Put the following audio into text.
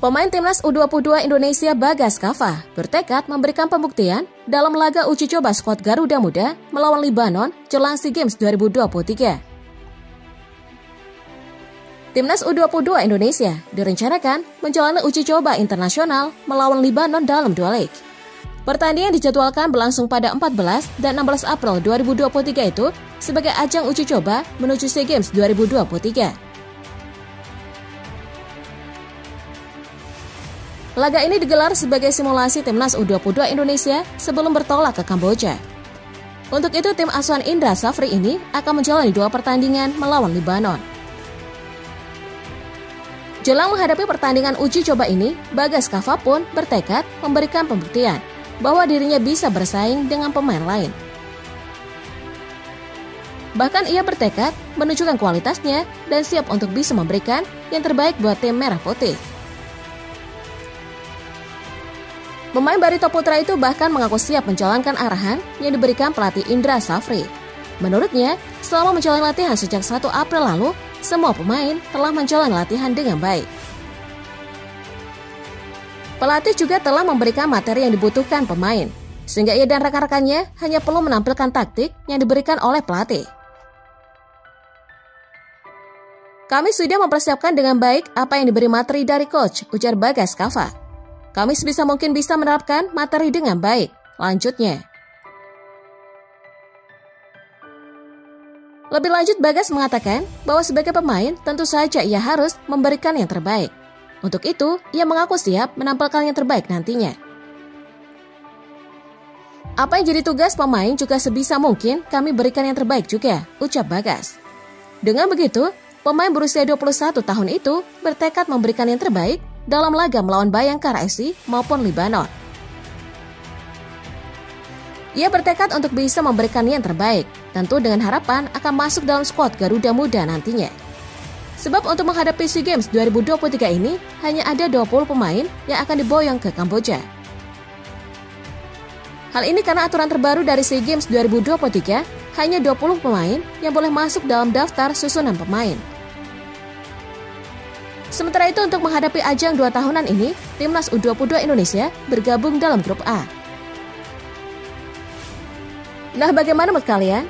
Pemain timnas U22 Indonesia Bagas Kava bertekad memberikan pembuktian dalam laga uji coba skuad Garuda Muda melawan Libanon jelang SEA Games 2023. Timnas U22 Indonesia direncanakan menjalani uji coba internasional melawan Libanon dalam dua leg. Pertandingan dijadwalkan berlangsung pada 14 dan 16 April 2023 itu sebagai ajang uji coba menuju SEA Games 2023. Laga ini digelar sebagai simulasi timnas U22 Indonesia sebelum bertolak ke Kamboja. Untuk itu, tim asuhan Indra Safri ini akan menjalani dua pertandingan melawan Libanon. Jelang menghadapi pertandingan uji coba ini, Bagas Kava pun bertekad memberikan pembuktian bahwa dirinya bisa bersaing dengan pemain lain. Bahkan ia bertekad menunjukkan kualitasnya dan siap untuk bisa memberikan yang terbaik buat tim Merah Putih. Pemain Barito Putra itu bahkan mengaku siap menjalankan arahan yang diberikan pelatih Indra Safri. Menurutnya, selama menjalani latihan sejak 1 April lalu, semua pemain telah menjalani latihan dengan baik. Pelatih juga telah memberikan materi yang dibutuhkan pemain, sehingga ia dan rekan-rekannya hanya perlu menampilkan taktik yang diberikan oleh pelatih. Kami sudah mempersiapkan dengan baik apa yang diberi materi dari coach, ujar Bagas Kava. Kami sebisa mungkin bisa menerapkan materi dengan baik. Lanjutnya. Lebih lanjut, Bagas mengatakan bahwa sebagai pemain tentu saja ia harus memberikan yang terbaik. Untuk itu, ia mengaku siap menampilkan yang terbaik nantinya. Apa yang jadi tugas pemain juga sebisa mungkin kami berikan yang terbaik juga, ucap Bagas. Dengan begitu, pemain berusia 21 tahun itu bertekad memberikan yang terbaik dalam laga melawan Bayangkara FC maupun Libanon. Ia bertekad untuk bisa memberikan yang terbaik, tentu dengan harapan akan masuk dalam skuad Garuda Muda nantinya. Sebab untuk menghadapi SEA Games 2023 ini hanya ada 20 pemain yang akan diboyong ke Kamboja. Hal ini karena aturan terbaru dari SEA Games 2023 hanya 20 pemain yang boleh masuk dalam daftar susunan pemain. Sementara itu untuk menghadapi ajang dua tahunan ini, timnas U22 Indonesia bergabung dalam grup A. Nah, bagaimana menurut kalian?